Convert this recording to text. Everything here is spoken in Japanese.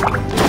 you